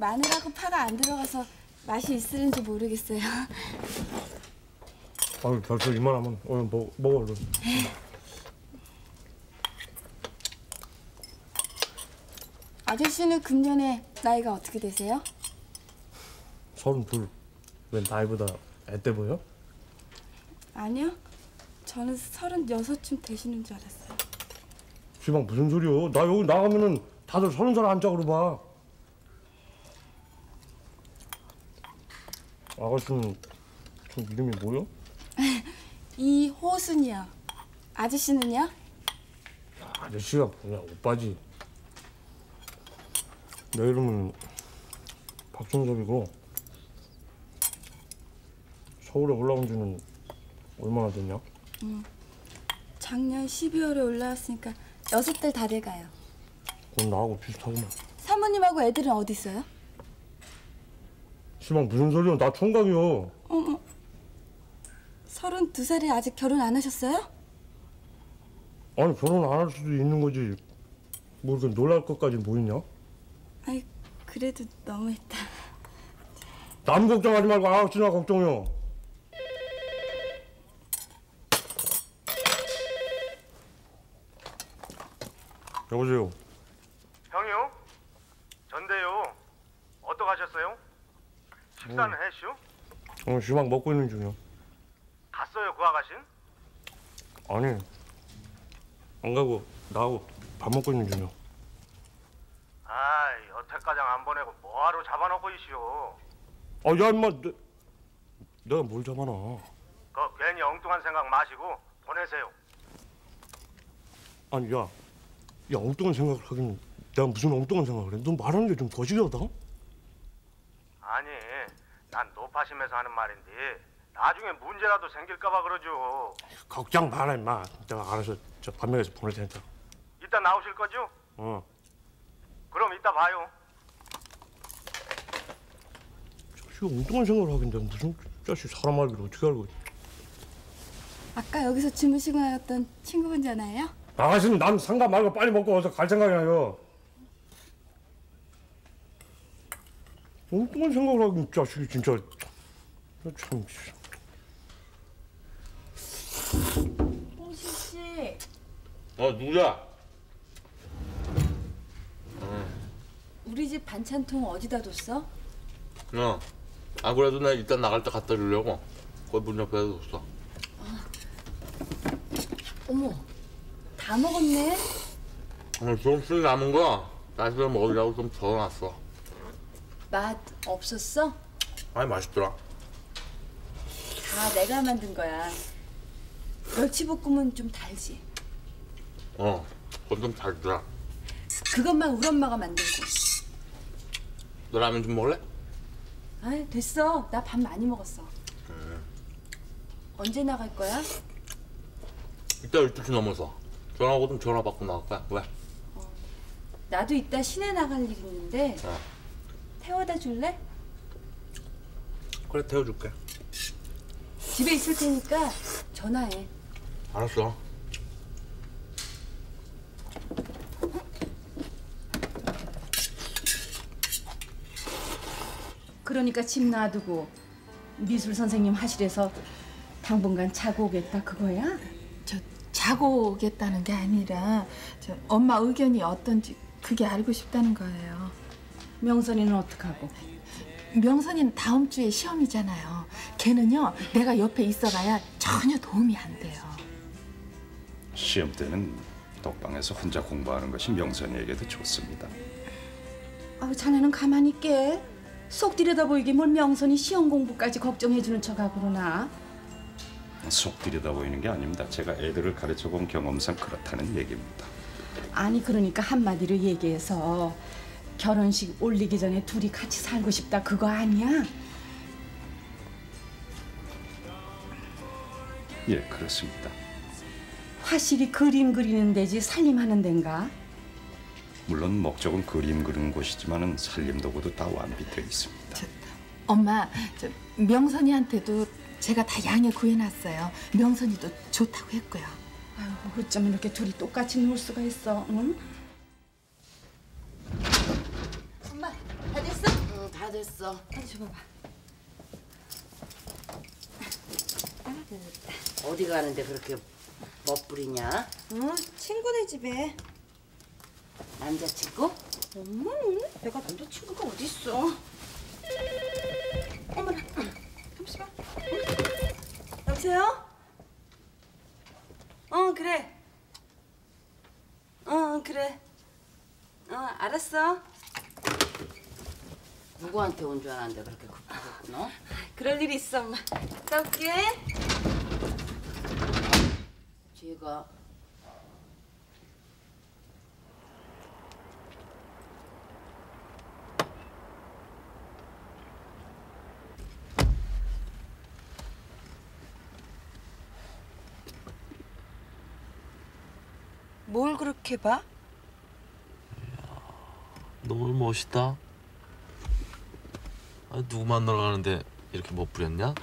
마늘하고 파가 안 들어가서 맛이 있을는지 모르겠어요. 아유 벌써 이만하면 오늘 먹, 먹어 얼른. 아저씨는 금년에 나이가 어떻게 되세요? 서른 둘. 왜 나이보다 애때 보여? 아니요. 저는 서른 여섯쯤 되시는 줄 알았어요. 시방 무슨 소리요? 나 여기 나가면은 다들 서른 살 안짝으로 봐. 아가씨는 저 이름이 뭐요? 이호순이요. 아저씨는요? 아저씨가 그냥 오빠지. 내 이름은 박준섭이고 서울에 올라온 지는 얼마나 됐냐? 작년 12월에 올라왔으니까 여섯 달 다 돼가요. 그건 나하고 비슷하구만. 사모님하고 애들은 어디 있어요? 시방 무슨 소리야? 나 총각이요. 서른 두 살에 아직 결혼 안 하셨어요? 아니 결혼 안 할 수도 있는 거지. 뭐 이렇게 놀랄 것까지 뭐 있냐? 아이 그래도 너무했다. 남 걱정하지 말고 아가씨나 걱정해요. 여보세요. 전데요. 어떡하셨어요? 식사는 했슈? 어, 시방 먹고 있는 중이요. 갔어요 그 아가신? 아니 안 가고 나하고 밥 먹고 있는 중이요. 아이 여태까지 안 보내고 뭐하러 잡아놓고 있시오. 아, 야 임마, 내, 내가 뭘 잡아놔? 그 괜히 엉뚱한 생각 마시고 보내세요. 아니 야, 야 엉뚱한 생각을 하긴 내가 무슨 엉뚱한 생각을 해? 너 말하는 게 좀 거지하다? 아니 난 노파심에서 하는 말인데 나중에 문제라도 생길까봐 그러죠. 걱정 마라 임마. 내가 알아서 저 반면에서 보낼 테니까. 이따 나오실 거죠? 어. 그럼 이따 봐요. 자식 엉뚱한 생각을 하긴 내가 무슨 자식 사람 말기를 어떻게 알고? 아까 여기서 주무시고 나갔던 친구분 전화예요? 아가씨는 남 상가 말고 빨리 먹고 어서 갈 생각이나요? 엉뚱한 생각을 하긴 자식이 진짜 나 참. 홍실 씨. 어 누구야? 우리 집 반찬통 어디다 뒀어? 어. 아 그래도 나 일단 나갈 때 갖다 주려고. 거기 문 옆에 뒀어. 어머, 다 먹었네. 어, 좀술 남은 거 나중에 먹으려고 좀 적어놨어. 맛 없었어? 아니 맛있더라. 다 내가 만든 거야. 멸치볶음은 좀 달지. 어. 그건 좀 달더라. 그것만 우리 엄마가 만든 거. 너 라면 좀 먹을래? 아, 됐어. 나 밥 많이 먹었어. 언제 나갈 거야? 이따 12시 넘어서. 전화하고 좀 전화 받고 나갈 거야. 왜? 나도 이따 시내 나갈 일 있는데 어. 태워다 줄래? 그래 태워줄게. 집에 있을 테니까 전화해. 알았어. 그러니까 집 놔두고 미술 선생님 하실에서 당분간 자고 오겠다 그거야? 저 자고 오겠다는 게 아니라 저 엄마 의견이 어떤지 그게 알고 싶다는 거예요. 명선이는 어떡하고? 명선이는 다음 주에 시험이잖아요. 걔는요 내가 옆에 있어봐야 전혀 도움이 안 돼요. 시험 때는 독방에서 혼자 공부하는 것이 명선이에게도 좋습니다. 아우 자네는 가만히 있게. 속 들여다 보이게 뭘 명선이 시험 공부까지 걱정해주는 척하고 그러나? 속 들여다 보이는 게 아닙니다. 제가 애들을 가르쳐 본 경험상 그렇다는 얘기입니다. 아니 그러니까 한마디로 얘기해서 결혼식 올리기 전에 둘이 같이 살고 싶다 그거 아니야? 예, 그렇습니다. 화실이 그림 그리는 데지 살림하는 데인가? 물론 목적은 그림 그리는 곳이지만은 살림 도구도 다 완비되어 있습니다. 엄마 저 명선이한테도 제가 다 양해 구해놨어요. 명선이도 좋다고 했고요. 아유 어쩜 이렇게 둘이 똑같이 놀 수가 있어? 응? 엄마, 다 됐어? 다 됐어. 어디 줘봐봐. 어디 가는데 그렇게 멋부리냐? 어, 친구네 집에. 남자친구? 어머, 내가 남자친구가 어딨어? 어머나, 잠시만. 여보세요? 어, 그래. 어, 그래. 어, 알았어. 누구한테 온 줄 알았는데 그렇게 급하겠구나. 그럴 일이 있어, 엄마. 갔다 올게. 제가 뭘 그렇게 봐? 너무 멋있다. 아, 누구 만나러 가는데 이렇게 멋 부렸냐?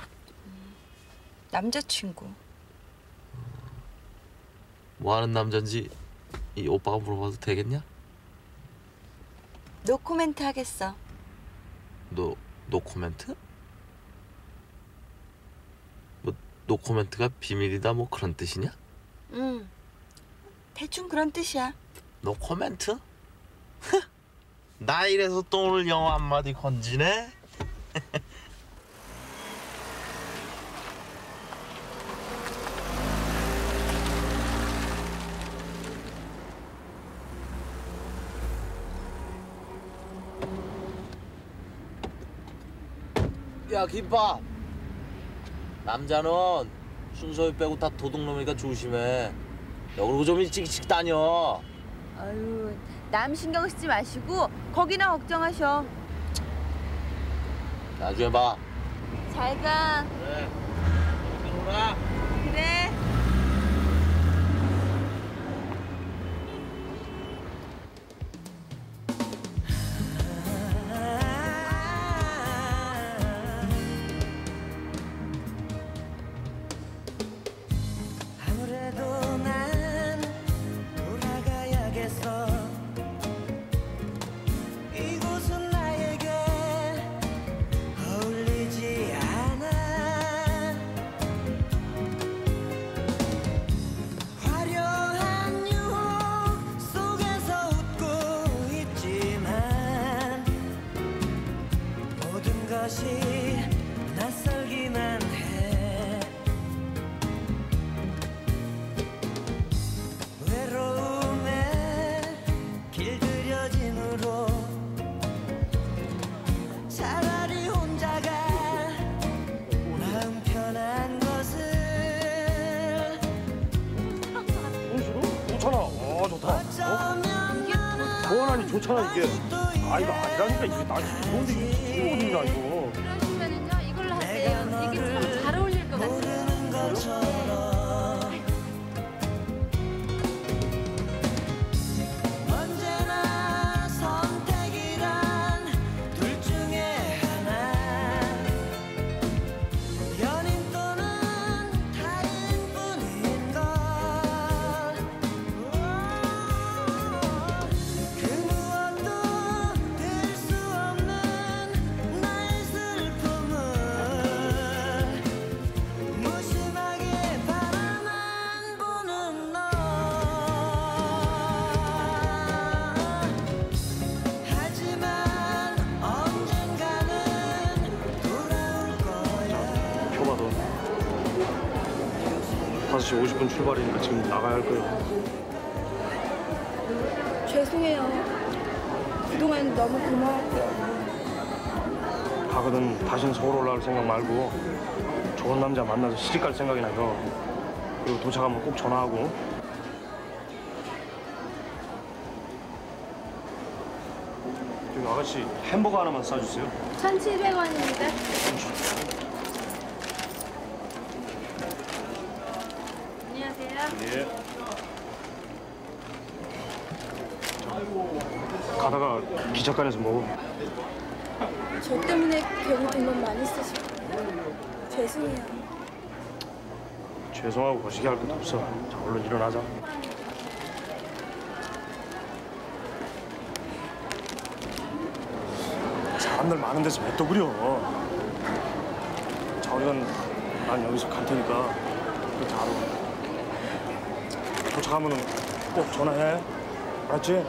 남자친구. 뭐 하는 남잔지 이 오빠가 물어봐도 되겠냐? no comment 하겠어. 너 no comment? 뭐 no comment가 비밀이다 뭐 그런 뜻이냐? 응. 대충 그런 뜻이야. no comment? 나 이래서 또 오늘 영어 한마디 건지네? 야 김밥. 남자는 순서에 빼고 다 도둑놈이니까 조심해. 야 그리고 좀 일찍 일찍 다녀. 아유, 남 신경 쓰지 마시고 거기나 걱정하셔. 나중에 봐잘 가. 그래 들 좋잖아 이게. 아 이거 아니라니까 이게 나 이게 무슨 어디냐 이거. 그러시면은요 이걸로 내가 너를 잘 어울릴 것 모르는 5시 50분 출발이니까 지금 나가야 할 거예요. 죄송해요. 그동안 너무 고마웠고요. 가거든 다시는 서울 올라갈 생각 말고 좋은 남자 만나서 시집 갈 생각이나 해. 그리고 도착하면 꼭 전화하고. 저기 아가씨 햄버거 하나만 싸주세요. 1,700원입니다. 안녕하세요. 예. 가다가 기차관에서 먹어. 저 때문에 괜히 돈만 많이 쓰시고 죄송해요. 죄송하고 거시기 할 것도 없어. 자, 얼른 일어나자. 자, 사람들 많은 데서 왜 또 그려? 자, 우리는 난 여기서 갈 테니까 그렇게 알아. 도착하면은 꼭 전화해. 알았지?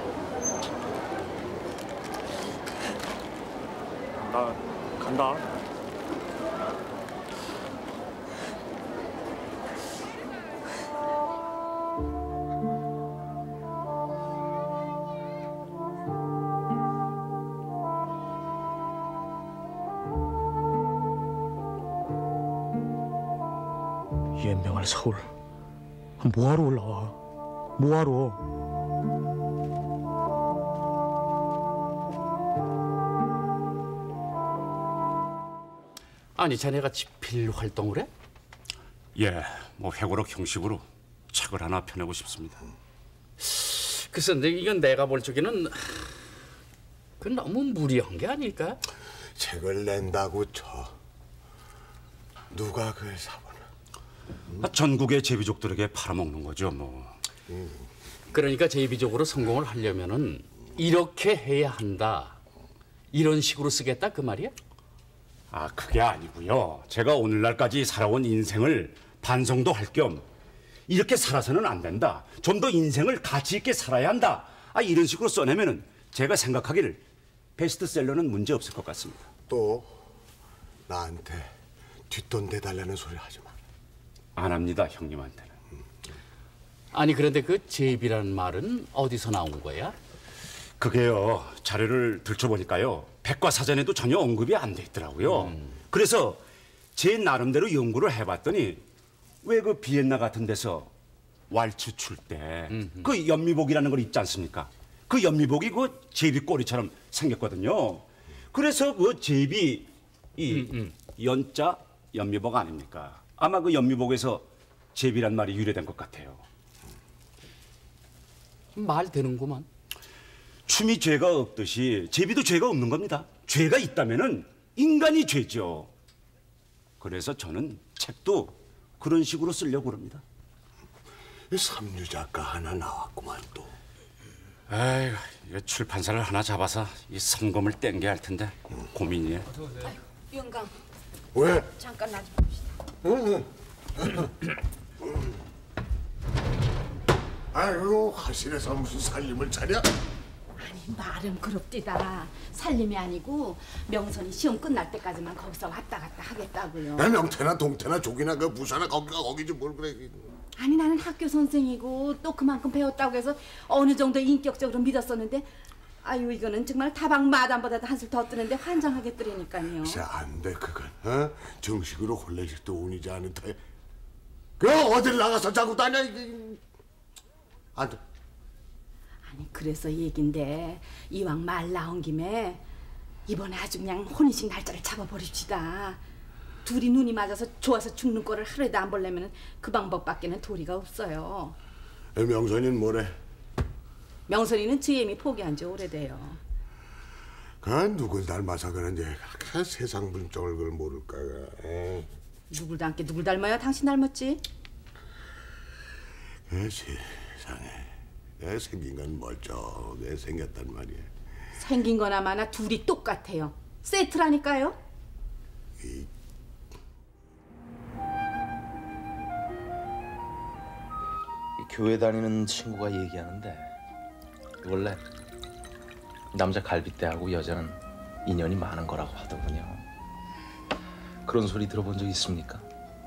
나 간다. 이엠병할 서울. 뭐하러 올라와? 뭐하러? 아니 자네가 집필 활동을 해? 예, 뭐 회고록 형식으로 책을 하나 펴내고 싶습니다. 글쎄 근데 이건 내가 볼 적에는 그 너무 무리한 게 아닐까? 책을 낸다고 쳐. 누가 그걸 사보나? 아, 전국의 제비족들에게 팔아먹는 거죠, 뭐. 그러니까 제비적으로 성공을 하려면은 이렇게 해야 한다. 이런 식으로 쓰겠다 그 말이야? 아, 그게 아니고요. 제가 오늘날까지 살아온 인생을 반성도 할 겸 이렇게 살아서는 안 된다. 좀 더 인생을 가치 있게 살아야 한다. 아, 이런 식으로 써내면은 제가 생각하기를 베스트셀러는 문제 없을 것 같습니다. 또 나한테 뒷돈 대달라는 소리 하지 마. 안 합니다, 형님한테는. 아니 그런데 그 제비라는 말은 어디서 나온 거야? 그게요 자료를 들춰보니까요 백과사전에도 전혀 언급이 안 돼 있더라고요. 그래서 제 나름대로 연구를 해봤더니 왜 그 비엔나 같은 데서 왈츠 출 때 그 연미복이라는 걸 입지 않습니까? 그 연미복이 그 제비 꼬리처럼 생겼거든요. 그래서 그 제비 이 연자 연미복 아닙니까? 아마 그 연미복에서 제비란 말이 유래된 것 같아요. 말 되는구만. 춤이 죄가 없듯이 제비도 죄가 없는 겁니다. 죄가 있다면은 인간이 죄죠. 그래서 저는 책도 그런 식으로 쓰려고 그럽니다. 삼류 작가 하나 나왔구만 또. 아이고, 이거 출판사를 하나 잡아서 이 성금을 땡겨야 할 텐데 고민이에요. 영감 왜? 잠깐 나좀 봅시다. 아이고 화실에서 무슨 살림을 차려? 말은 그럽디다. 살림이 아니고 명선이 시험 끝날 때까지만 거기서 왔다 갔다 하겠다고요. 야, 명태나 동태나 족이나 그 부사나 거기가 거기지 뭘 그래. 아니 나는 학교 선생이고 또 그만큼 배웠다고 해서 어느 정도 인격적으로 믿었었는데 아유 이거는 정말 다방 마담보다도 한술 더 뜨는데 환장하겠더라니까요. 글쎄 안돼 그건. 어? 정식으로 콜레지도 운이지 않은 터에. 그 어딜 나가서 자고 다녀. 이게. 안 돼. 아니 그래서 얘긴데 이왕 말 나온 김에 이번에 아주 그냥 혼인식 날짜를 잡아버립시다. 둘이 눈이 맞아서 좋아서 죽는 꼴을 하루에도 안 보려면 그 방법밖에는 도리가 없어요. 에, 명선이는 뭐래? 명선이는 GM이 포기한 지 오래돼요. 그 누굴 닮아서 그런지 그 세상 물정을 그걸 모를까. 에. 누굴 닮게 누굴 닮아요? 당신 닮았지? 에, 세상에. 애 생긴 건 멀쩡해 생겼단 말이야. 생긴 거나 마나 둘이 똑같아요. 세트라니까요. 교회 다니는 친구가 얘기하는데 원래 남자 갈비대하고 여자는 인연이 많은 거라고 하더군요. 그런 소리 들어본 적 있습니까?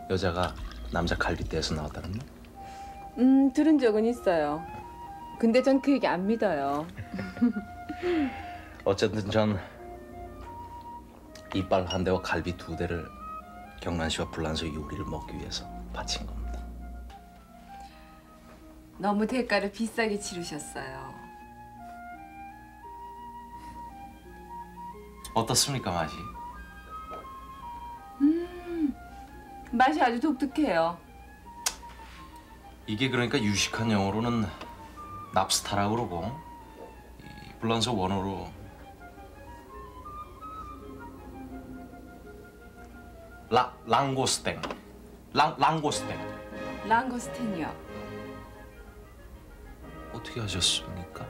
여자가 남자 갈비대에서 나왔다는 말? 음, 들은 적은 있어요. 근데 전 그 얘기 안 믿어요. 어쨌든 전 이빨 한 대와 갈비 두 대를 경란 씨와 불란서 요리를 먹기 위해서 바친 겁니다. 너무 대가를 비싸게 치르셨어요. 어떻습니까 맛이? 음, 맛이 아주 독특해요. 이게 그러니까 유식한 영어로는 납스타라고 그러고 이 불란서 원어로 라, 랑고스탱 랑, 랑고스탱 랑고스텐이요. 어떻게 하셨습니까?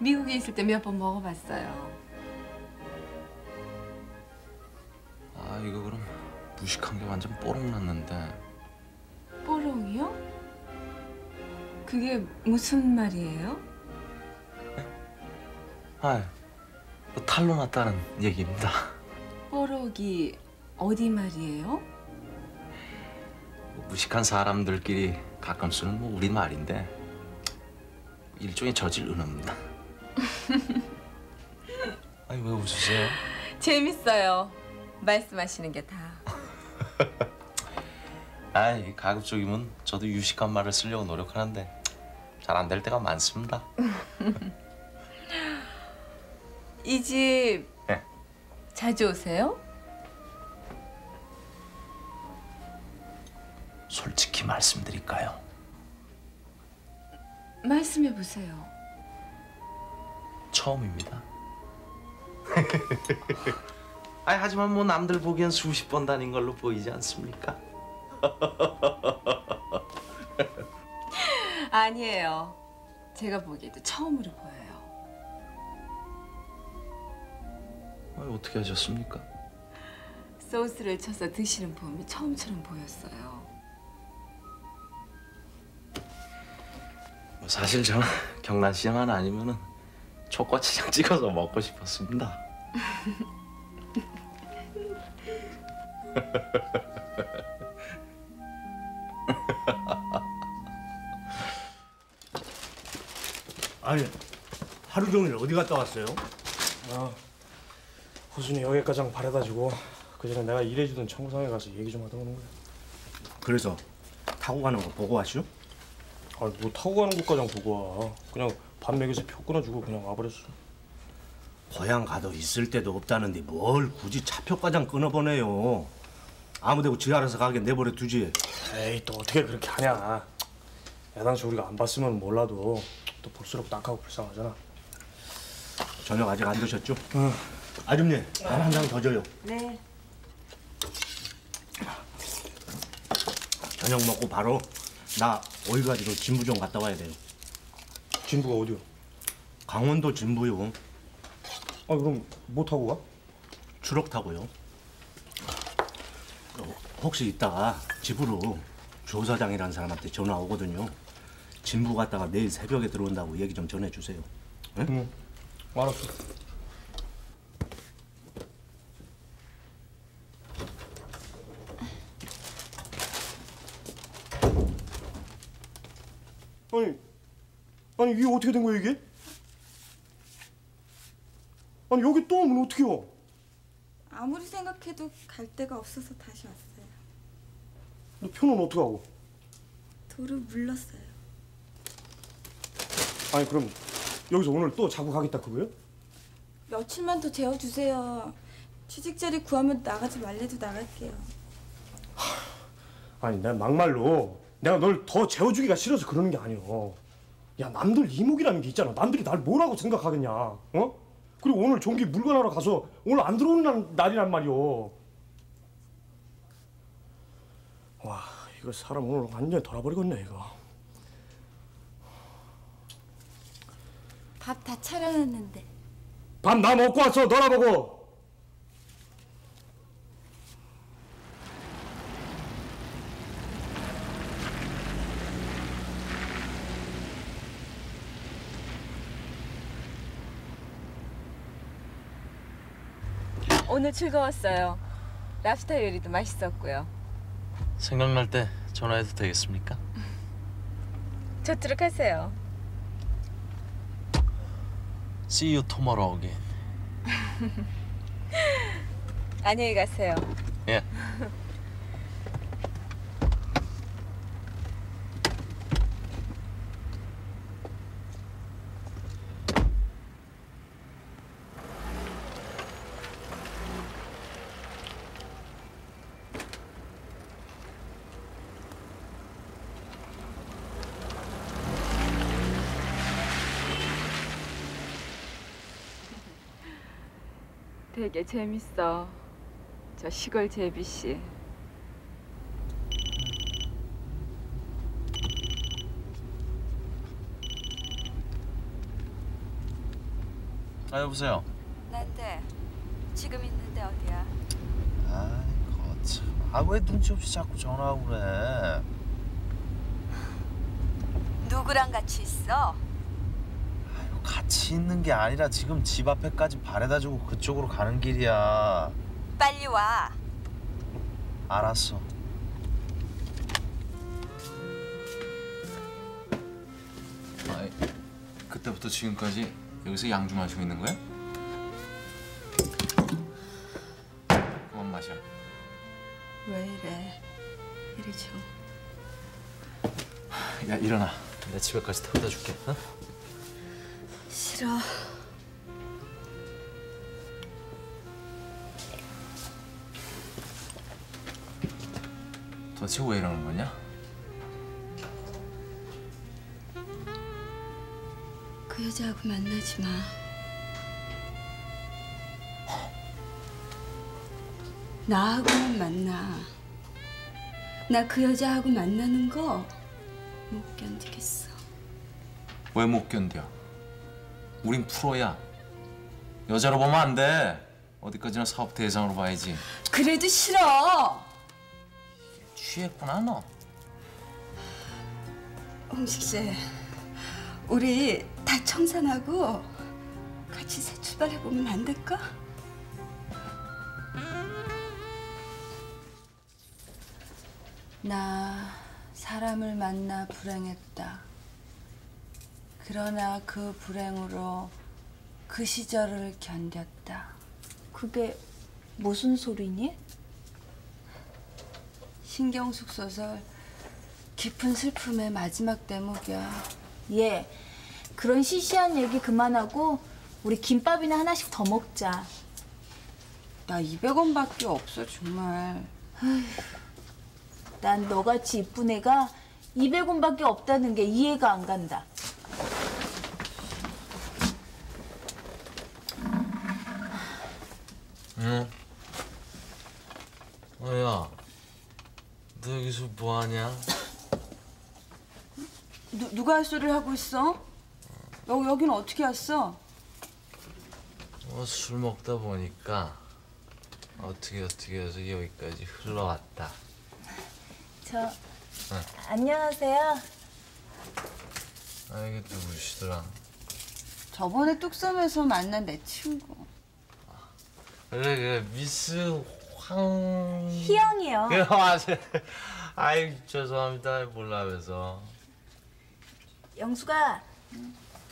미국에 있을 때 몇 번 먹어봤어요. 이거 그럼 무식한 게 완전 뽀록 났는데 그게 무슨 말이에요? 아, 뭐 탈로 났다는 얘기입니다. 뽀록이 어디 말이에요? 뭐 무식한 사람들끼리 가끔 쓰는 뭐 우리 말인데 일종의 저질 은어입니다. 아니 왜 웃으세요? 재밌어요. 말씀하시는 게 다. 아이 가급적이면 저도 유식한 말을 쓰려고 노력하는데 잘 안 될 때가 많습니다. 이집 네. 자주 오세요? 솔직히 말씀드릴까요? 말씀해 보세요. 처음입니다. 아니 하지만 뭐 남들 보기엔 수십 번 다닌 걸로 보이지 않습니까? 아니에요. 제가 보기에도 처음으로 보여요. 아니, 어떻게 하셨습니까? 소스를 쳐서 드시는 봄이 처음처럼 보였어요. 뭐 사실 저는 경란시장만 아니면은 초코치장 찍어서 먹고 싶었습니다. 아니 하루 종일 어디 갔다 왔어요? 아 호순이 여기까지 바래다 주고 그 전에 내가 일해주던 청구상에 가서 얘기 좀 하다 오는 거야. 그래서 타고 가는 거 보고 왔슈? 아뭐 타고 가는 곳까지 보고 와. 그냥 밥 먹여서 표 끊어주고 그냥 와버렸어. 고향 가도 있을 때도 없다는데 뭘 굳이 차표과장 끊어보내요. 아무데고 지 알아서 가게 내버려 두지. 에이 또 어떻게 그렇게 하냐. 야 당시 우리가 안 봤으면 몰라도 또 볼수록 딱하고 불쌍하잖아. 저녁 아직 안 드셨죠? 응. 아줌님, 밥 한 장 더 줘요. 네. 저녁 먹고 바로 나 오일 가지고 진부 좀 갔다 와야 돼요. 진부가 어디요? 강원도 진부요. 아 그럼 뭐 타고 가? 추럭 타고요. 어, 혹시 이따가 집으로 조 사장이라는 사람한테 전화 오거든요. 진부 갔다가 내일 새벽에 들어온다고 얘기 좀 전해주세요. 응? 응. 알았어. 아니, 아니 이게 어떻게 된 거야 이게? 아니 여기 또 오면 어떡해요? 아무리 생각해도 갈 데가 없어서 다시 왔어요. 너 표는 어떻게 하고? 도로 물렀어요. 아니 그럼 여기서 오늘 또 자고 가겠다 그거요? 며칠만 더 재워주세요. 취직 자리 구하면 나가지 말래도 나갈게요. 아니 난 막말로 내가 널 더 재워주기가 싫어서 그러는 게 아니오. 야 남들 이목이라는 게 있잖아. 남들이 날 뭐라고 생각하겠냐? 어? 그리고 오늘 종기 물건하러 가서 오늘 안 들어오는 날, 날이란 말이오. 와 이거 사람 오늘 완전히 돌아버리겠네 이거. 다 차려놨는데. 밥 나 먹고 왔어 너나 보고. 오늘 즐거웠어요. 랍스터 요리도 맛있었고요. 생각날 때 전화해도 되겠습니까? 좋도록 하세요. See you tomorrow again. 안녕히 가세요. 되게 재밌어. 저 시골 제비 씨. 아 여보세요. 난데 지금 있는데 어디야? 아 참. 아왜 눈치 없이 자꾸 전화하고 그래? 누구랑 같이 있어? 같이 있는 게 아니라 지금 집 앞에까지 바래다 주고 그쪽으로 가는 길이야. 빨리 와. 알았어. 아이, 그때부터 지금까지 여기서 양주 마시고 있는 거야? 그만 마셔. 왜 이래? 이리 줘. 야 일어나. 내 집에까지 태워다 줄게. 어? 싫어. 도대체 왜 이러는 거냐? 그 여자하고 만나지 마. 나하고만 만나. 나 그 여자하고 만나는 거 못 견디겠어. 왜 못 견뎌? 우린 프로야. 여자로 보면 안 돼. 어디까지나 사업 대상으로 봐야지. 그래도 싫어. 취했구나 너. 홍식 씨, 우리 다 청산하고 같이 새 출발해 보면 안 될까? 나 사람을 만나 불행했다. 그러나 그 불행으로 그 시절을 견뎠다. 그게 무슨 소리니? 신경숙 소설 깊은 슬픔의 마지막 대목이야. 예. 그런 시시한 얘기 그만하고 우리 김밥이나 하나씩 더 먹자. 나 200원밖에 없어 정말. 난 너같이 이쁜 애가 200원밖에 없다는 게 이해가 안 간다. 응. 어 야, 너 여기서 뭐 하냐? 누, 누가 할 소리를 하고 있어? 여기 여기는 어떻게 왔어? 어, 술 먹다 보니까 어떻게 어떻게 해서 여기까지 흘러왔다. 저 응. 안녕하세요. 아 이게 누구시더라? 저번에 뚝섬에서 만난 내 친구. 그래 그래 미스 황 희영이요. 맞아. 아이 죄송합니다 몰라면서. 영수가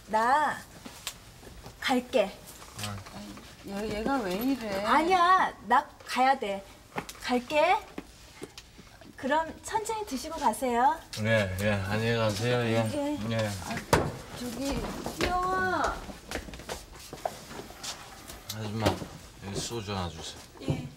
나 갈게. 얘, 얘가 왜 이래? 아니야, 나 가야 돼. 갈게. 그럼 천천히 드시고 가세요. 예, 예, 안녕히 가세요. 예. 예. 예. 저기 희영아. 아줌마, 소주 하나 주세요. 예.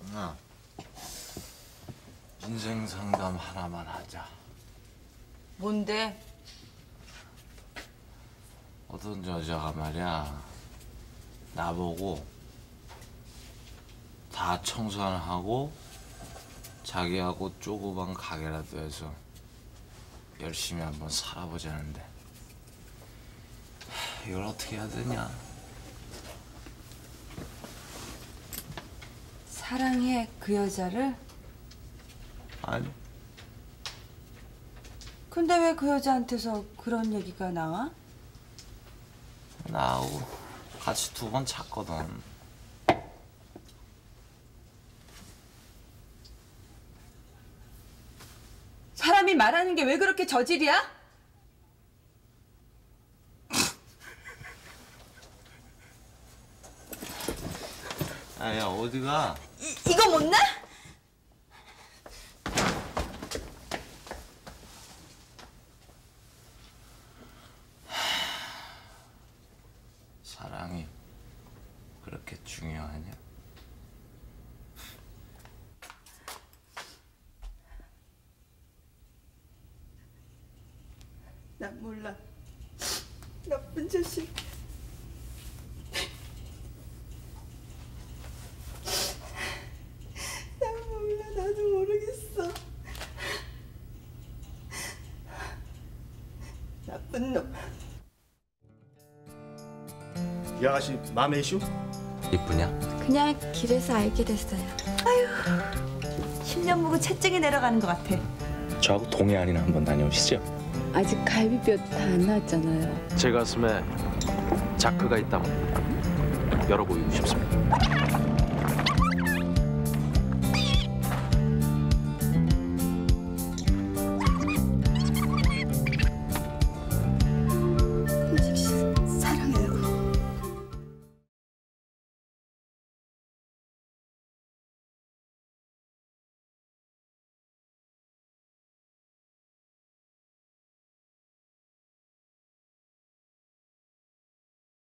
누나, 인생 상담 하나만 하자. 뭔데? 어떤 여자가 말이야, 나보고 다 청산하고 자기하고 조그만 가게라도 해서 열심히 한번 살아보자는데 하, 이걸 어떻게 해야 되냐? 사랑해 그 여자를? 아니, 근데 왜 그 여자한테서 그런 얘기가 나와? 나하고 같이 두 번 잤거든. 사람이 말하는 게 왜 그렇게 저질이야? 아, 야 어디가? 이, 이거 못 나? 사랑이 그렇게 중요하냐? 난 몰라. 나쁜 자식. 난 몰라. 나도 모르겠어. 나쁜 놈. 이 아가씨 마음에 이슈? 이쁘냐? 그냥 길에서 알게 됐어요. 아유, 10년 묵은 채증이 내려가는 것 같아. 저하고 동해안이나 한번 다녀오시죠. 아직 갈비뼈 다 안 나왔잖아요. 제 가슴에 자크가 있다면 열어보이고 싶습니다.